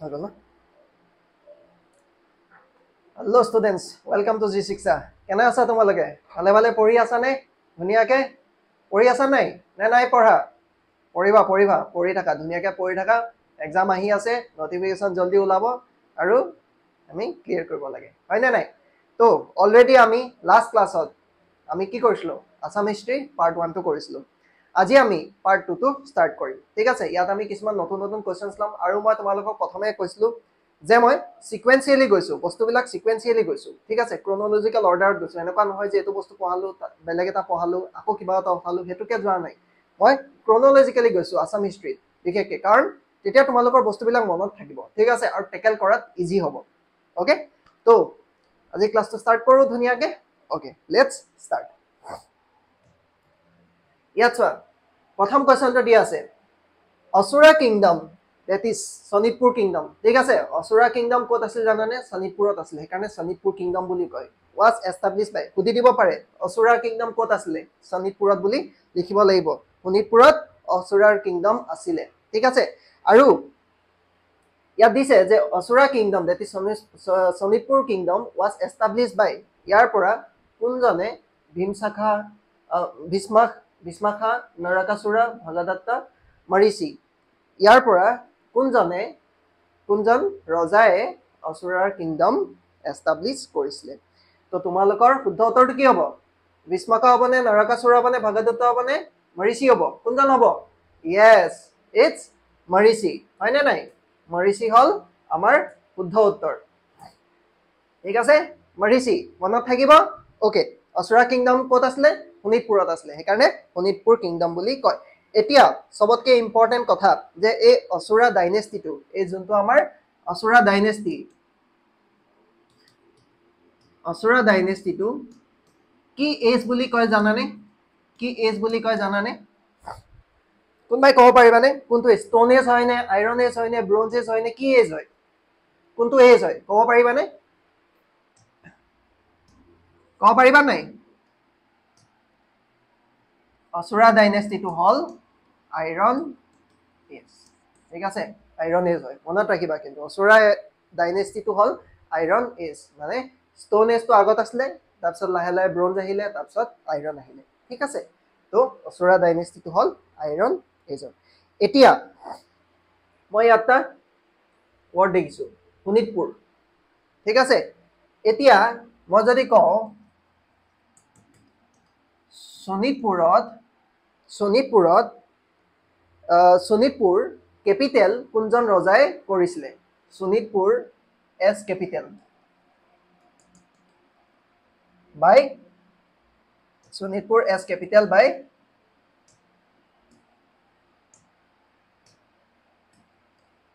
No hello' students welcome to G Shiksha কেনে আছা তোমালোকে? ভালে ভালে পঢ়ি আছানে? ধুনীয়াকৈ? পঢ়ি আছা নাই? নে নাই পঢ়া? পঢ়িবা পঢ়িবা পঢ়ি থাকা ধুনীয়াকৈ পঢ়ি থাকা। এক্সাম আহি আছে নটিফিকেশ্যন জল্দি ওলাব আৰু আমি ক্লিয়াৰ কৰিব লাগে। হয়নে নাই? তো অলৰেডি আমি লাষ্ট ক্লাছত আমি কি কৰিছিলোঁ? আছাম হিষ্ট্ৰী পাৰ্ট ওৱানটো কৰিছিলোঁ। আজি আমি পাৰ্ট টুটো ষ্টাৰ্ট কৰিম। ঠিক আছে ইয়াত আমি কিছুমান নতুন নতুন কুৱেশ্যনছ ল'ম আৰু মই তোমালোকক প্ৰথমে কৈছিলোঁ যে মই ছিকুৱেঞ্চিয়েলি গৈছোঁ বস্তুবিলাক ছিকুৱেঞ্চিয়েলি গৈছোঁ। ঠিক আছে ক্ৰনলজিকেল অৰ্ডাৰত গৈছোঁ এনেকুৱা নহয় যে এইটো বস্তু পঢ়ালোঁ বেলেগ এটা পঢ়ালোঁ আকৌ কিবা এটা উঠালোঁ সেইটোকে যোৱা নাই। মই ক্ৰনলজিকেলি গৈছোঁ আছাম হিষ্ট্ৰীত বিশেষকৈ কাৰণ তেতিয়া তোমালোকৰ বস্তুবিলাক মনত থাকিব। ঠিক আছে আৰু টেকেল কৰাত ইজি হ'ব। অ'কে তো আজি ক্লাছটো ষ্টাৰ্ট কৰোঁ ধুনীয়াকৈ। অ'কে লেটছ ষ্টাৰ্ট ইয়াত চোৱা প্ৰথম কুৱেশ্যনটো দিয়া আছে Asura kingdom that is Sonitpur kingdom ঠিক আছে? অসুৰা কিংডম ক'ত আছিল জানানে? শোণিতপুৰত আছিলে সেইকাৰণে শোণিতপুৰ কিংডম বুলি কয়। ৱাজ এষ্টাব্লিছ বাই সুধি দিব পাৰে অসুৰাৰ কিংডম ক'ত আছিলে? শোণিতপুৰত বুলি লিখিব লাগিব। শোণিতপুৰত অসুৰাৰ কিংডম আছিলে ঠিক আছে? আৰু ইয়াত দিছে যে Asura kingdom that is Sonitpur kingdom was established by ইয়াৰ পৰা কোনজনে ভীমশাখা ভীষ্মাখ নৰকাসুৰা ভগদত্ত মৰিচি। ইয়াৰ পৰা কোনজনে কোনজন ৰজাই অসুৰাৰ কিংডম এষ্টাব্লিছ কৰিছিলে। তো তোমালোকৰ শুদ্ধ উত্তৰটো কি হ'ব? ভীষ্মাকা হ'বনে নৰকাসুৰ হ'বনে ভগদত্ত হ'বনে মৰিচি হ'ব? কোনজন হ'ব? Yes it's Marichi. হয়নে নাই? মৰিচি হ'ল আমাৰ শুদ্ধ উত্তৰ। ঠিক আছে? মৰিচি মনত থাকিব? অ'কে অসুৰা কিংডম ক'ত আছিলে? শোণিতপুৰত আছিলে সেইকাৰণে শোণিতপুৰ কিংডম বুলি কয়। এতিয়া চবতকৈ ইম্পৰ্টেণ্ট কথা যে এই অসুৰা ডাইনেষ্টিটো এই যোনটো আমাৰ অসুৰা ডাইনেষ্টি অসুৰা ডাইনেষ্টিটো কি এজ বুলি কয় জানানে? কি এজ বুলি কয় জানানে? কোনোবাই ক'ব পাৰিবানে? কোনটো ষ্ট'ন এজ হয়নে আইৰণ এজ হয়নে ব্ৰঞ্জ এজ হয়নে কি এজ হয়? কোনটো এজ হয়? ক'ব পাৰিবানে? ক'ব পাৰিবা নাই? অসুৰা ডাইনেষ্টিটো হ'ল আইৰণ এজ ঠিক আছে আইৰণ এজ হয় মনত ৰাখিবা কিন্তু অসুৰা ডাইনেষ্টিটো হ'ল আইৰণ এজ মানে ষ্ট'ন এজটো আগত আছিলে তাৰপিছত লাহে লাহে ব্ৰঞ্জ আহিলে তাৰপিছত আইৰণ আহিলে ঠিক আছে তো অসুৰা ডাইনেষ্টিটো হ'ল আইৰণ এজৰ এতিয়া মই ইয়াত এটা ৱৰ্ড দেখিছোঁ শোণিতপুৰ ঠিক আছে এতিয়া মই যদি কওঁ শোণিতপুৰত শোণিতপুৰত শোণিতপুৰ কেপিটেল কোনজন ৰজাই কৰিছিলে? Sonitpur as capital. By Sonitpur as capital by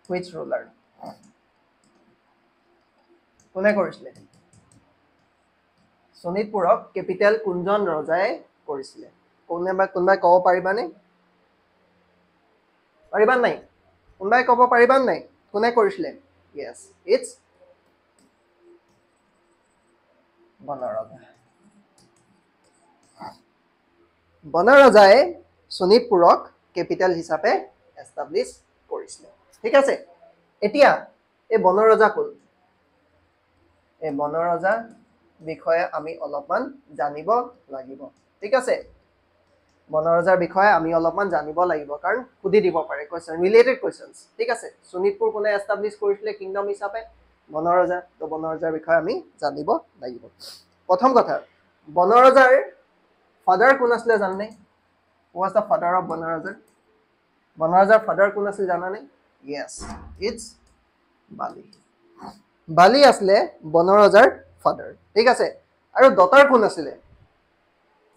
which ruler? কোনে কৰিছিলে? শোণিতপুৰক কেপিটেল কোনজন ৰজাই কৰিছিলে? কোনোবাই কোনোবাই ক'ব পাৰিবানে? পাৰিবা নাই? কোনোবাই ক'ব পাৰিবা নাই? কোনে কৰিছিলে? ইটছ বনৰজা বনৰজাই শোণিতপুৰক কেপিটেল হিচাপে এষ্টাব্লিছ কৰিছিলে। ঠিক আছে এতিয়া এই বনৰজা কোন? এই বনৰজা বিষয়ে আমি অলপমান জানিব লাগিব। ঠিক আছে বনৰজাৰ বিষয়ে আমি অলপমান জানিব লাগিব কাৰণ সুধি দিব পাৰে কুৱেশ্যন ৰিলেটেড কুৱেশ্যনছ ঠিক আছে? শোণিতপুৰ কোনে এষ্টাব্লিছ কৰিছিলে কিংডম হিচাপে? বনৰজা তো বনৰজাৰ বিষয়ে আমি জানিব লাগিব। প্ৰথম কথা বনৰজাৰ ফাদাৰ কোন আছিলে জানানে? ৱাজ দ্য ফাদাৰ অফ বনৰজাৰ বনৰজাৰ ফাদাৰ কোন আছিল জানানে? য়েছ ইটছ বালি। বালি আছিলে বনৰজাৰ ফাদাৰ ঠিক আছে? আৰু দতাৰ কোন আছিলে?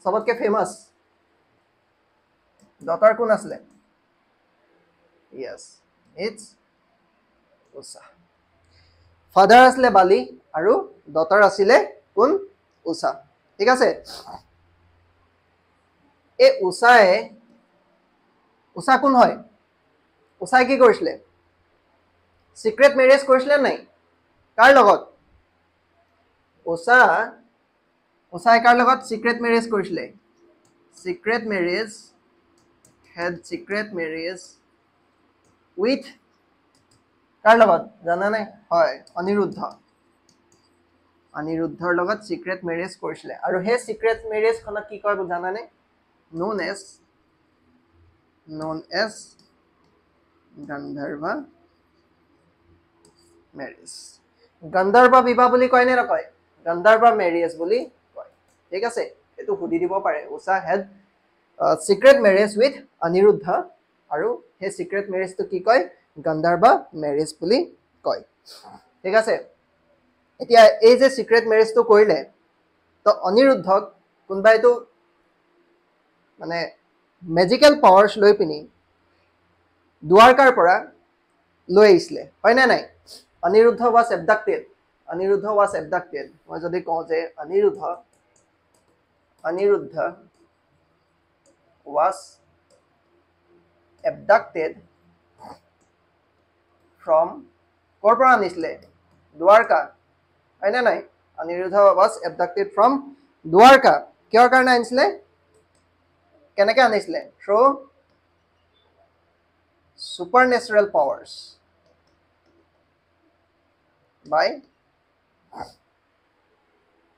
চবতকৈ ফেমাছ দতাৰ কোন আছিলে? য়েছ ইটছ উষা ফাদাৰ আছিলে বালি আৰু দতাৰ আছিলে কোন? উষা ঠিক আছে? এই উষাই উষা কোন হয়? উষাই কি কৰিছিলে? চিক্ৰেট মেৰেজ কৰিছিলে নাই? কাৰ লগত? উষা উষাই কাৰ লগত চিক্ৰেট মেৰেজ কৰিছিলে? Secret marriage had secret marriage with কাৰ লগত জানানে হয় অনিৰুদ্ধ। অনিৰুদ্ধৰ লগত চিক্ৰেট মেৰেজ কৰিছিলে। আৰু সেই চিক্ৰেট মেৰেজখনক কি কয় জানানে? Known as known as gandharva marriage গান্ধৰ্বা বিবাহ বুলি কয় নে নকয়? গান্ধৰ্বা মেৰেজ বুলি কয়। ঠিক আছে এইটো সুধি দিব পাৰে। Usha had secret marriage with Aniruddha. আৰু সেই চিক্ৰেট মেৰেজটো কি কয়? গান্ধৰ্বা মেৰেজ বুলি কয়। ঠিক আছে? এতিয়া এই যে চিক্ৰেট মেৰেজটো কৰিলে তো অনিৰুদ্ধক কোনোবাইতো মানে মেজিকেল পাৱাৰ্ছ লৈ পিনি দুৱাৰকাৰ পৰা লৈ আহিছিলে। হয়নে নাই? Aniruddha was abducted Aniruddha was abducted মই যদি কওঁ যে Aniruddha Aniruddha was abducted from ক'ৰ পৰা আনিছিলে দুৱাৰকা হয়নে নাই Aniruddha was abducted from Dwarka কিহৰ কাৰণে আনিছিলে কেনেকৈ আনিছিলে through supernatural powers by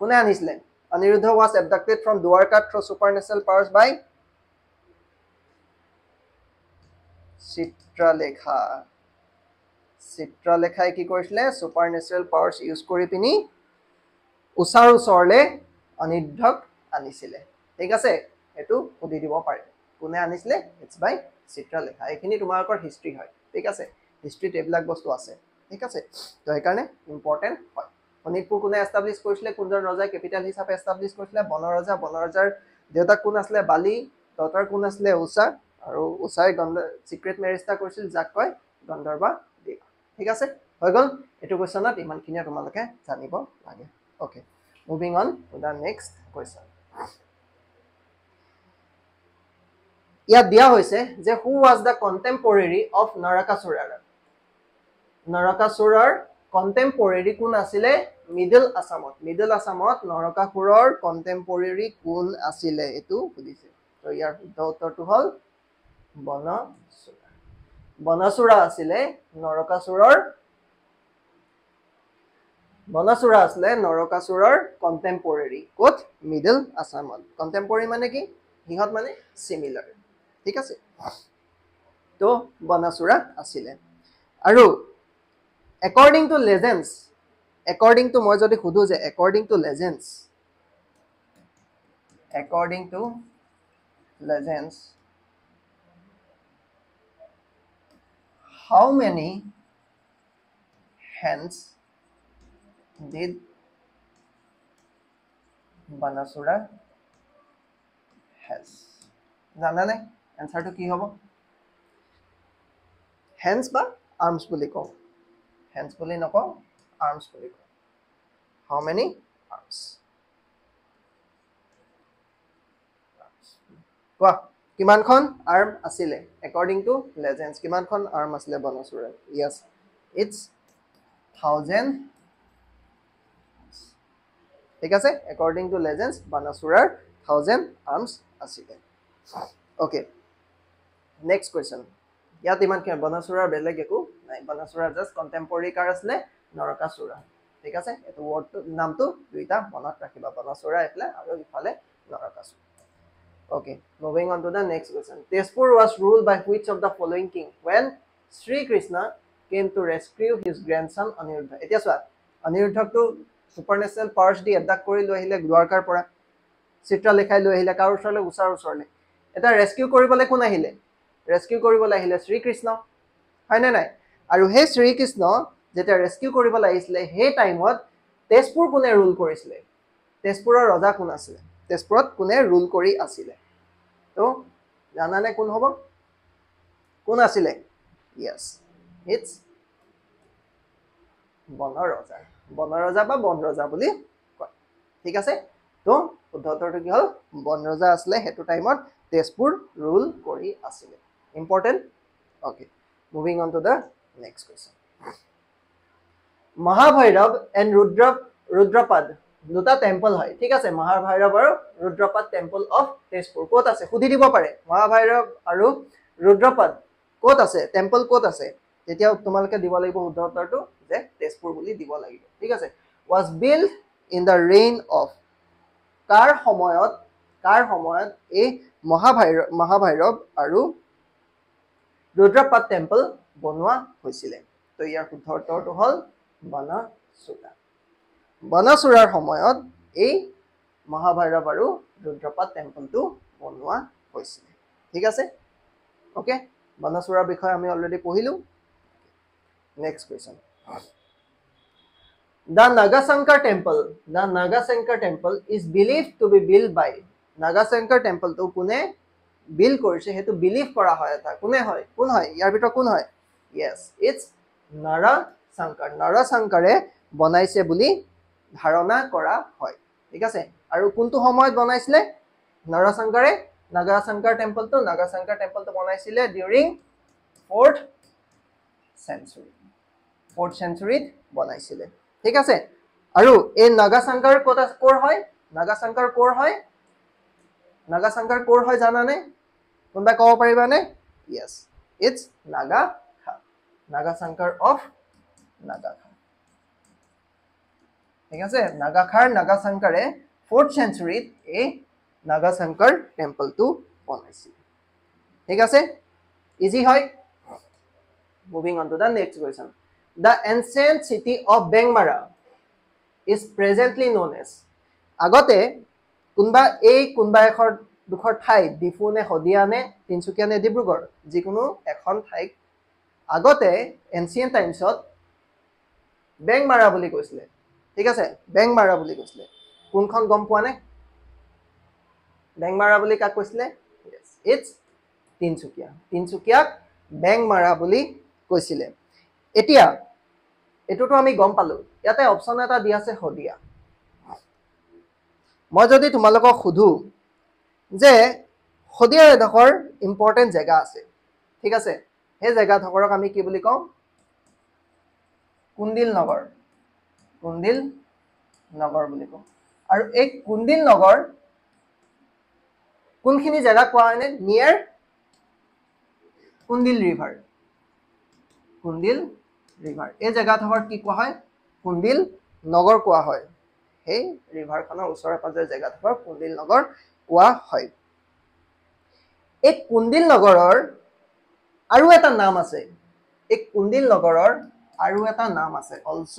কোনে আনিছিলে Aniruddha was abducted from Dwarka through supernatural powers by Chitralekha. চিত্ৰলেখাই কি কৰিছিলে? ছুপাৰ নেচাৰেল পাৱাৰ্ছ ইউজ কৰি পিনি ওচৰ ওচৰলৈ অনিৰুদ্ধক আনিছিলে। ঠিক আছে? এইটো সুধি দিব পাৰে। কোনে আনিছিলে? It's by Chitralekha. এইখিনি তোমালোকৰ হিষ্ট্ৰী হয়। ঠিক আছে? হিষ্ট্ৰীত এইবিলাক বস্তু আছে। ঠিক আছে? তো সেইকাৰণে ইম্পৰ্টেণ্ট হয়। শোণিতপুৰ কোনে এষ্টাব্লিছ কৰিছিলে? কোনজন ৰজাই কেপিটেল হিচাপে এষ্টাব্লিছ কৰিছিলে? বনৰজা। বনৰজাৰ দেউতাক কোন আছিলে? বালি। দেউতাৰ কোন আছিলে? উষা আৰু উষাই গন্ধ চিক্ৰেট মেৰেজ এটা কৰিছিল যাক কয় গন্ধৰ্বা দেৱ। ঠিক আছে? হৈ গ'ল। এইটো কুৱেশ্যনত ইমানখিনিয়ে তোমালোকে জানিব লাগে। Okay moving on to the next question ইয়াত দিয়া হৈছে যে who was the contemporary of নৰকাসুৰাৰ নৰকাসুৰৰ কণ্টেম্পৰেৰী কোন আছিলে? মিডল আছামত মিডল আছামত নৰকাসুৰৰ কণ্টেম্পৰেৰী কোন আছিলে? এইটো সুধিছে। তো ইয়াৰ শুদ্ধ উত্তৰটো হ'ল বনচুৰা বনচুৰা আছিলে নৰকাসুৰৰ বনচুৰা আছিলে নৰকাসুৰৰ কণ্টেম্পৰেৰী ক'ত? মিডল আছামত কণ্টেম্পৰেৰী মানে কি? সিহঁত মানে চিমিলাৰ ঠিক আছে? তো বনাচুৰা আছিলে। আৰু according to legends according to মই যদি সোধোঁ যে according to legends according to legends how many hands did Banasura has? জানানে এনচাৰটো কি হ'ব হেণ্ডছ বা আৰ্মছ বুলি কওঁ হেণ্ডছ বুলি নকওঁ আৰ্মছ বুলি কওঁ হাউ মেনি আৰ্মছ কোৱা কিমানখন আৰ্ম আছিলে? একৰ্ডিং টু লেজেণ্ডছ কিমানখন আৰ্ম আছিলে বনচুৰাৰ য়েছ ইটছ থাউজেণ্ড ঠিক আছে? একৰ্ডিং টু লেজেণ্ডছ বনচুৰাৰ থাউজেণ্ড আৰ্মছ আছিলে। অ'কে নেক্সট কুৱেশ্যন ইয়াত ইমানখিনি বনচুৰাৰ বেলেগ একো নাই। বনচুৰাৰ জাষ্ট কণ্টেম্পৰেৰী কাৰ আছিলে নৰকাসুৰা। ঠিক আছে? এইটো ৱৰ্ডটো নামটো দুইটা মনত ৰাখিবা। বনচুৰা এইফালে আৰু ইফালে নৰকাসুৰা। Okay, moving on to the next question. Tezpur was ruled by which of the following king? When Sri Krishna came to rescue his grandson Aniruddha? এতিয়া চোৱা অনিৰুদ্ধকটো ছুপাৰ নেশ্যনেল পাৱাৰ্ছ দি এডাক কৰি লৈ আহিলে দ্বাৰকাৰ পৰা। চিত্ৰলেখাই লৈ আহিলে কাৰ ওচৰলৈ? ওচৰ ওচৰলৈ। এতিয়া ৰেস্কিউ কৰিবলৈ কোন আহিলে? ৰেস্কিউ কৰিবলৈ আহিলে শ্ৰীকৃষ্ণ হয়নে নাই? আৰু সেই শ্ৰীকৃষ্ণ যেতিয়া ৰেস্কিউ কৰিবলৈ আহিছিলে সেই টাইমত তেজপুৰ কোনে ৰুল কৰিছিলে? তেজপুৰৰ ৰজা কোন আছিলে? তেজপুৰত কোনে ৰুল কৰি আছিলে? তো জানানে কোন হ'ব? কোন আছিলে? বনৰজা। বনৰজা বা বনৰজা বুলি কয়। ঠিক আছে? তো শুদ্ধতৰটো কি হ'ল? বনৰজা আছিলে সেইটো টাইমত তেজপুৰ ৰুল কৰি আছিলে। Important okay moving on to the next question Mahabhairab and Rudra Rudrapada. দুটা টেম্পল হয়। ঠিক আছে মহাভৈৰৱ আৰু ৰুদ্ৰপাদ টেম্পল অফ তেজপুৰ। ক'ত আছে? সুধি দিব পাৰে। মহাভৈৰৱ আৰু ৰুদ্ৰপাদ ক'ত আছে? টেম্পল ক'ত আছে? তেতিয়া তোমালোকে দিব লাগিব শুদ্ধ উত্তৰটো যে তেজপুৰ বুলি দিব লাগিব। ঠিক আছে? Was build in the reign of কাৰ সময়ত? কাৰ সময়ত? এই মহাভৈৰৱ মহাভৈৰৱ আৰু ৰুদ্ৰপাত টেম্পল বনোৱা হৈছিলে। তো ইয়াৰ শুদ্ধ উত্তৰটো হ'ল বনচুৰা বনচুৰাৰ সময়ত এই মহাভৈৰৱ আৰু ৰুদ্ৰপাত টেম্পলটো বনোৱা হৈছিলে। ঠিক আছে? অ'কে বনচুৰাৰ বিষয়ে আমি অলৰেডি পঢ়িলোঁ। Next question the Nagashankar temple the Nagashankar temple is believe to be build by Nagashankar টেম্পলটো কোনে বিল্ড কৰিছে সেইটো বিলিভ কৰা হয় এটা। কোনে হয়? কোন হয়? ইয়াৰ ভিতৰত কোন হয়? য়েছ ইটছ নৰশংকৰ নৰশংকৰে বনাইছে বুলি ধাৰণা কৰা হয়। ঠিক আছে? আৰু কোনটো সময়ত বনাইছিলে? নৰশংকৰে নাগাশংকৰ টেম্পলটো নাগাশংকৰ টেম্পলটো বনাইছিলে ডিউৰিং ফ'ৰ্থ চেঞ্চুৰী ফ'ৰ্থ চেঞ্চুৰীত বনাইছিলে। ঠিক আছে? আৰু এই নাগাশংকৰ ক'ত ক'ৰ হয়? নাগাশংকৰ ক'ৰ হয়? নাগাশংকৰ ক'ৰ হয় জানানে? কোনোবাই ক'ব পাৰিবানে? Yes it's Naga Nagashankar of Nagakha ঠিক আছে? নাগাখাৰ নাগাশংকৰে ফ'ৰ্থ চেঞ্চুৰীত এই নাগাশংকৰ টেম্পলটো বনাইছিল। ঠিক আছে? ইজি হয়? Moving on to the next question the ancient city of Bengmara is presently known as আগতে কোনোবা এই কোনোবা এখৰ ডোখৰ ঠাই ডিফু নে শদিয়া নে তিনিচুকীয়া নে ডিব্ৰুগড় যিকোনো এখন ঠাইক আগতে এনচিয়েণ্ট টাইমছত বেংমাৰা বুলি কৈছিলে। ঠিক আছে? বেংমাৰা বুলি কৈছিলে। কোনখন গম পোৱা নে? বেংমাৰা বুলি কাক কৈছিলে? ইটছ তিনিচুকীয়া। তিনিচুকীয়াক বেংমাৰা বুলি কৈছিলে। এতিয়া এইটোতো আমি গম পালো। ইয়াতে অপশ্যন এটা দি আছে শদিয়া। মই যদি তোমালোকক সোধো যে শদিয়াৰ এডোখৰ ইম্পৰ্টেণ্ট জেগা আছে ঠিক আছে? সেই জেগাডোখৰক আমি কি বুলি কওঁ? কুন্দিল নগৰ। কুন্দিল নগৰ বুলি কওঁ। আৰু এই কুন্দিল নগৰ কোনখিনি জেগা কোৱা হয়নে? Near Kundil river Kundil river এই জেগাডোখৰ কি কোৱা হয়? কুন্দিল নগৰ কোৱা হয়। সেই ৰিভাৰখনৰ ওচৰে পাজৰে জেগাডোখৰ কুন্দিল নগৰ কোৱা হয়। এই কুন্দিল নগৰৰ আৰু এটা নাম আছে। এই কুন্দিল নগৰৰ আৰু এটা নাম আছে। অলছ'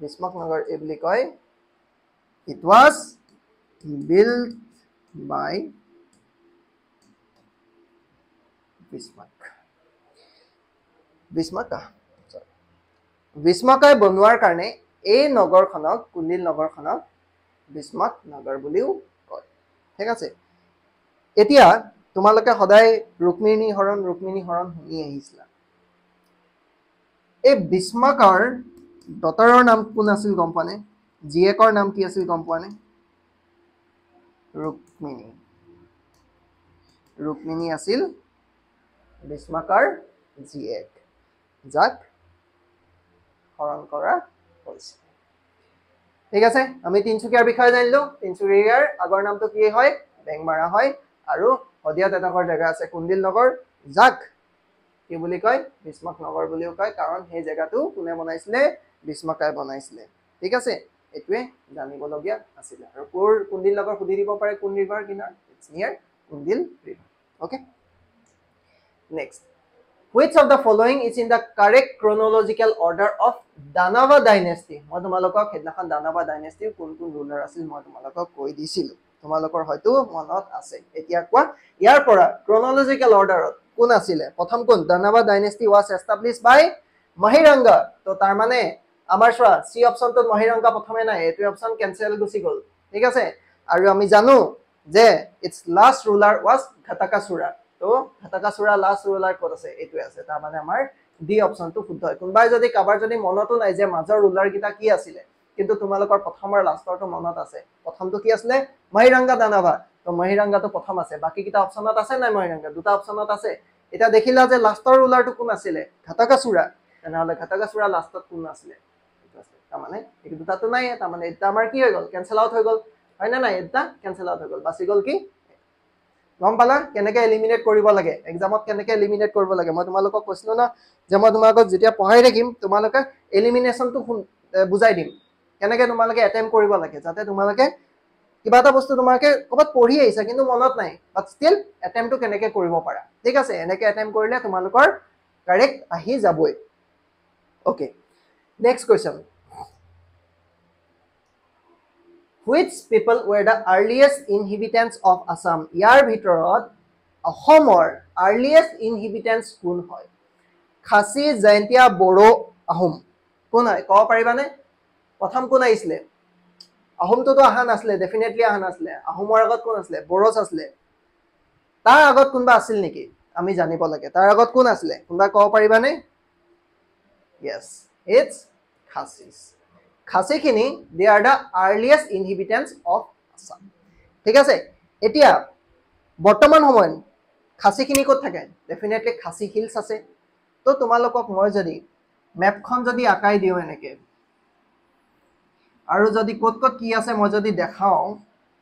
বিস্মাক নগৰ এই বুলি কয়। It was build by Bhismak Bhismaka বিস্মাকাই বনোৱাৰ কাৰণে এই নগৰখনক কুন্দিল নগৰখনক বিস্মাক নগৰ বুলিও কয়। ঠিক আছে? এতিয়া তোমালোকে সদায় ৰুক্মিণী হৰণ ৰুক্মিণী হৰণ শুনি আহিছিলা। এই বিস্মাকৰ দতৰৰ নাম কোন আছিল গম পোৱা নে? জীয়েকৰ নাম কি আছিল গম পোৱা নে? ৰুক্মিণী। ৰুক্মিণী আছিল বিস্মাকৰ জীয়েক যাক হৰণ কৰা হৈছিল। ঠিক আছে আমি তিনিচুকীয়াৰ বিষয়ে জানিলো। তিনিচুকীয়াৰ আগৰ নামটো কি হয়? বেংমাৰা হয়। আৰু শদিয়াত এডোখৰ জেগা আছে কুন্দিল নগৰ যাক কি বুলি কয়? বিস্মাক নগৰ বুলিও কয়। কাৰণ সেই জেগাটো কোনে বনাইছিলে? বিস্মাকাই বনাইছিলে। ঠিক আছে? এইটোৱে জানিবলগীয়া আছিলে। আৰু ক'ৰ কুন্দিল নগৰ সুধি দিব পাৰে কোন ৰিভাৰ কিনাৰ? It's near Kundil river okay next which of the following is in the correct chronological order of Danava dynasty মই তোমালোকক সেইদিনাখন দানৱা ডাইনেষ্টিৰ কোন কোন ৰুলাৰ আছিল মই তোমালোকক কৈ দিছিলো। তোমালোকৰ হয়তো মনত আছে। এতিয়া কোৱা ইয়াৰ পৰা ক্ৰনলজিকেল অৰ্ডাৰত কোন আছিলে? প্ৰথম কোন? Danava dynasty was established by Mahiranga তো তাৰমানে আমাৰ চোৱা চি অপশ্যনটোত মহিৰংগা প্ৰথমে নাই এইটো অপশ্যন কেঞ্চেল গুচি গ'ল। ঠিক আছে? আৰু আমি জানো যে it's last ruler was Ghatakasura তো ঘাটাকাচুৰা লাষ্ট ৰুলাৰ ক'ত আছে? এইটোৱে আছে। তাৰমানে আমাৰ ডি অপশ্যনটো শুদ্ধ হয়। কোনোবাই যদি কাৰোবাৰ যদি মনতো নাই যে মাজৰ ৰুলাৰকেইটা কি আছিলে কিন্তু তোমালোকৰ প্ৰথম আৰু লাষ্টৰটো মনত আছে। প্ৰথমটো কি আছিলে? মহিৰাংগা দানাভা তো মহিৰাংগাটো প্ৰথম আছে। বাকীকেইটা অপশ্যনত আছে নাই মহিৰাংগা? দুটা অপশ্যনত আছে। এতিয়া দেখিলা যে লাষ্টৰ ৰুলাৰটো কোন আছিলে? ঘাটকাচুৰা তেনেহ'লে ঘাটকাচুৰা লাষ্টত কোন আছিলে। তাৰমানে এই দুটাটো নাই তাৰমানে এতিয়া আমাৰ কি হৈ গ'ল? কেঞ্চেল আউট হৈ গ'ল। হয় নে নাই? এতিয়া কেঞ্চেল আউট হৈ গ'ল। বাচি গ'ল কি? গম পালা? কেনেকে এলিমিনেট কৰিব লাগে? এক্সামত কেনেকে এলিমিনেট কৰিব লাগে? মই তোমালোকক কৈছিলো ন যে মই তোমালোকক যেতিয়া পঢ়াই থাকিম তোমালোকে এলিমিনেশ্যনটো বুজাই দিম। কেনেকে তোমালোকে এটেম্প কৰিব লাগে? যাতে তোমালোকে কিবা এটা বস্তু তোমালোকে ক'ৰবাত পঢ়ি আহিছা কিন্তু মনত নাই। বাট ষ্টিল এটেম্পটো কেনেকে কৰিব পাৰা? ঠিক আছে? এনেকে এটেম্প কৰিলে তোমালোকৰ কাৰেক্ট আহি যাবই। Okay next question which people were the earliest inhabitants of Assam ইয়াৰ ভিতৰত অসমৰ আৰ্লিয়েষ্ট ইনহিবিটেঞ্চ কোন হয়? খাচী জয়ন্তীয়া বড়ো আহোম। কোন হয়? ক'ব পাৰিবানে? প্ৰথম কোন আহিছিলে? আহোমটোতো অহা নাছিলে ডেফিনেটলি অহা নাছিলে। আহোমৰ আগত কোন আছিলে? বড়োচ আছিলে। তাৰ আগত কোনোবা আছিল নেকি? আমি জানিব লাগে। তাৰ আগত কোন আছিলে? কোনোবা ক'ব পাৰিবানে? Yes it's Khasis খাচীখিনি they are the earliest inhabitants of Assam ঠিক আছে? এতিয়া বৰ্তমান সময়ত খাচীখিনি ক'ত থাকে? ডেফিনেটলি খাচী হিলছ আছে। তো তোমালোকক মই যদি মেপখন যদি আঁকাই দিওঁ এনেকৈ আৰু যদি ক'ত ক'ত কি আছে মই যদি দেখাওঁ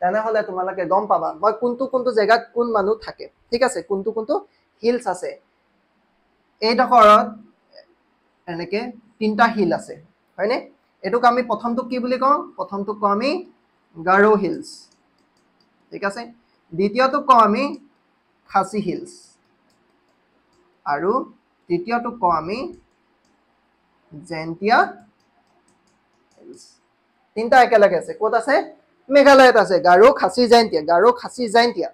তেনেহ'লে তোমালোকে গম পাবা মই কোনটো কোনটো জেগাত কোন মানুহ থাকে। ঠিক আছে? কোনটো কোনটো হিলছ আছে। এইডোখৰত এনেকৈ তিনিটা হিল আছে। হয়নে? এইটোক আমি প্ৰথমটোক কি বুলি কওঁ? প্ৰথমটোক কওঁ আমি গাৰো হিলছ। ঠিক আছে? দ্বিতীয়টোক কওঁ আমি খাচী হিলছ। আৰু তৃতীয়টোক কওঁ আমি জেণ্টিয়া হিলছ। তিনিটা একেলগে আছে। ক'ত আছে? মেঘালয়ত আছে। গাৰো খাচী জয়ন্তীয়া গাৰো খাচী জয়ন্তীয়া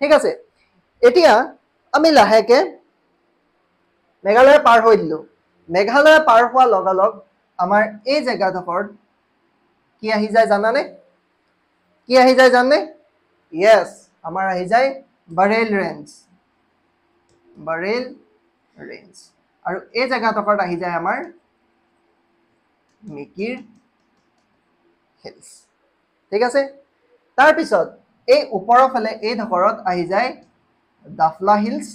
ঠিক আছে? এতিয়া আমি লাহেকে মেঘালয় পাৰ হৈ দিলোঁ। মেঘালয় পাৰ হোৱাৰ লগালগ আমাৰ এই জেগাডোখৰত কি আহি যায় জানানে? কি আহি যায় জানে য়েছ আমাৰ আহি যায় বাৰেল ৰেঞ্জ। বাৰেল ৰেঞ্জ। আৰু এই জেগাডোখৰত আহি যায় আমাৰ মিকিৰ হিলছ। ঠিক আছে? তাৰপিছত এই ওপৰৰ ফালে এই ডোখৰত আহি যায় ডাফলা হিলছ।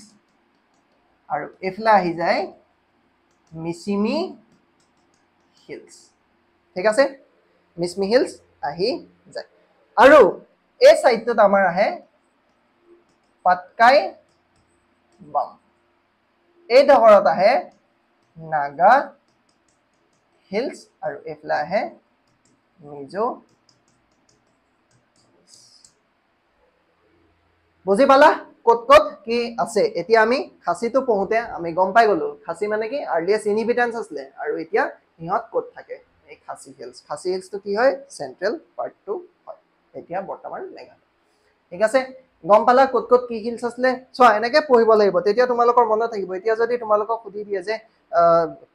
আৰু এইফালে আহি যায় মিচিমি হিলছ। ঠিক আছে? মিচমি হিলছ আহি যায়। আৰু এই ছাইডটোত আমাৰ আহে পাটকাই বাম। এই ডোখৰত আহে নাগা হিলছ আৰু এইফালে আহে মিজো বুজি পালা ক'ত ক'ত কি আছে? এতিয়া আমি খাচীটো পঢ়োঁতে আমি গম পাই গ'লো। খাচী মানে কি? আৰ্লিয়েষ্ট ইনহিবিটেঞ্চ আছিলে। আৰু এতিয়া সিহঁত ক'ত থাকে? এই খাচী হিলছ খাচী হিলছটো কি হয়? চেণ্ট্ৰেল পাৰ্টটো হয়। এতিয়া বৰ্তমান মেঘালয় ঠিক আছে? গম পালা ক'ত ক'ত কি হিলছ আছিলে? চোৱা এনেকৈ পঢ়িব লাগিব। তেতিয়া তোমালোকৰ মনত থাকিব। এতিয়া যদি তোমালোকক সুধি দিয়ে যে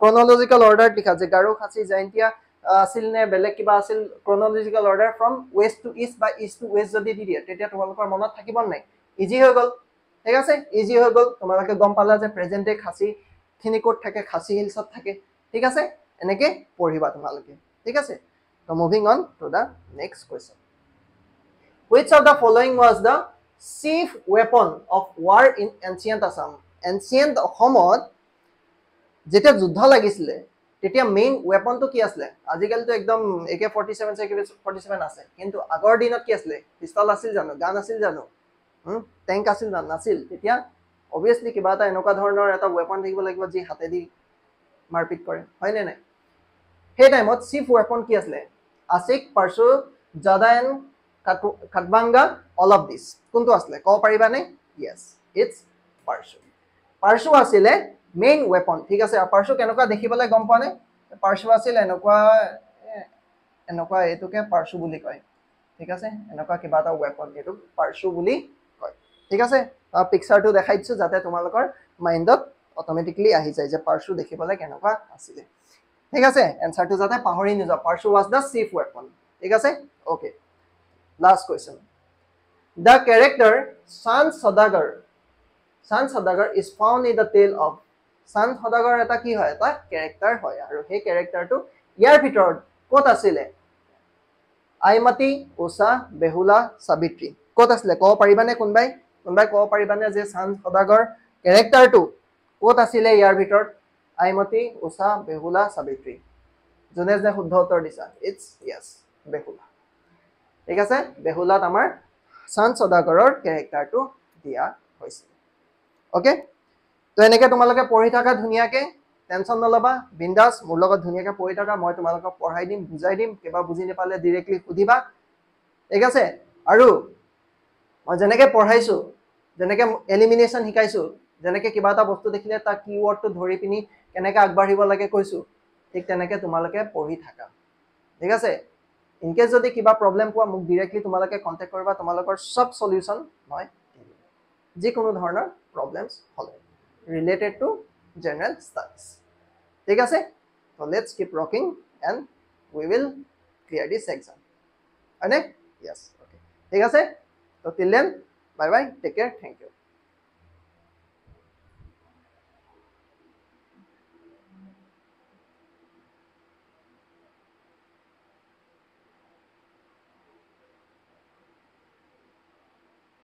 ক্ৰনলজিকেল অৰ্ডাৰত লিখা যে গাৰো খাচী জয়ন্তীয়া আছিল নে বেলেগ কিবা আছিল chronological order from west to east বা ইষ্ট টু ৱেষ্ট যদি দি দিয়ে তেতিয়া তোমালোকৰ মনত থাকিব নাই? ইজি হৈ গ'ল। ঠিক আছে? ইজি হৈ গ'ল। তোমালোকে গম পালা যে প্ৰেজেণ্টে খাচীখিনি ক'ত থাকে? খাচী হিলছত থাকে। ঠিক আছে? এনেকৈ পঢ়িবা তোমালোকে। ঠিক আছে? ত' moving on to the next question which of the following was the chief weapon of war in ancient Assam ancient অসমত যেতিয়া যুদ্ধ লাগিছিলে তেতিয়া মেইন ৱেপনটো কি আছিলে? আজিকালিতো একদম এ কে ফৰ্টি ছেভেন চে কে ফৰ্টি ছেভেন আছে। কিন্তু আগৰ দিনত কি আছিলে? পিষ্টল আছিল জানো? গান আছিল জানো? টেংক আছিল জানো? নাছিল। তেতিয়া অভিয়াছলি কিবা এটা এনেকুৱা ধৰণৰ এটা ৱেপন থাকিব লাগিব যি হাতেদি মাৰপিট কৰে। হয়নে নাই? সেই টাইমত চিফ ৱেপন কি আছিলে? আছিক পাৰ্চু জাদায়ন খাটবাংগা অল অফ দিছ কোনটো আছিলে? ক'ব পাৰিবানে? য়েছ ইটছ পাৰ্চু। পাৰ্চু আছিলে মেইন ৱেপন ঠিক আছে পাৰ্চু কেনেকুৱা দেখিবলৈ গম পোৱা নে পাৰ্চু আছিল এনেকুৱা এনেকুৱা এইটোকে পাৰ্চু বুলি কয়। ঠিক আছে এনেকুৱা কিবা এটা ৱেপন এইটোক পাৰ্চু বুলি কয়। ঠিক আছে পিকচাৰটো দেখাই দিছোঁ যাতে তোমালোকৰ মাইণ্ডত অট'মেটিকলি আহি যায় যে পাৰ্চু দেখিবলৈ কেনেকুৱা আছিলে। ঠিক আছে? এনচাৰটো যাতে পাহৰি নোযোৱা। পাৰ্চু ৱাজ দ্য চিফ ৱেপন ঠিক আছে? Okay last question the character Chand Sadagar Chand Sadagar is found in the tale of Chand Sadagar এটা কি হয়? এটা কেৰেক্টাৰ হয় আৰু সেই কেৰেক্টাৰটো ইয়াৰ ভিতৰত ক'ত আছিলে? আইমাতি উষা বেহুলা সাবিত্ৰী। ক'ত আছিলে? ক'ব পাৰিবানে কোনোবাই? কোনোবাই ক'ব পাৰিবানে যে চান সদাগৰ কেৰেক্টাৰটো ক'ত আছিলে ইয়াৰ ভিতৰত? আইমতী উষা বেহুলা সাবিত্ৰী। যোনে যোনে শুদ্ধ উত্তৰ দিছা? It's yes Behula. ঠিক আছে? বেহুলাত আমাৰ চান সদাগৰৰ কেৰেক্টাৰটো দিয়া হৈছে। অ'কে তো এনেকৈ তোমালোকে পঢ়ি থাকা ধুনীয়াকৈ টেনশ্যন নল'বা। বিন্দাছ মোৰ লগত ধুনীয়াকৈ পঢ়ি থাকা মই তোমালোকক পঢ়াই দিম বুজাই দিম কিবা বুজি নাপালে ডিৰেক্টলি সুধিবা। ঠিক আছে? আৰু মই যেনেকৈ পঢ়াইছোঁ যেনেকৈ এলিমিনেশ্যন শিকাইছোঁ যেনেকৈ কিবা এটা বস্তু দেখিলে তাৰ কি ৱৰ্ডটো ধৰি পিনি কেনেকৈ আগবাঢ়িব লাগে কৈছোঁ ঠিক তেনেকৈ তোমালোকে পঢ়ি থাকা। ঠিক আছে? ইনকেছ যদি কিবা প্ৰব্লেম পোৱা মোক ডিৰেক্টলি তোমালোকে কণ্টেক্ট কৰিবা তোমালোকৰ চব চলিউশ্যন মই দিম। যিকোনো ধৰণৰ প্ৰব্লেমছ হ'লে ৰিলেটেড টু জেনেৰেল ষ্টাডিজ ঠিক আছে? তো let's keep rocking and we will clear this exam হয়নে? য়েছ অ'কে ঠিক আছে? তো till then bye bye take care thank you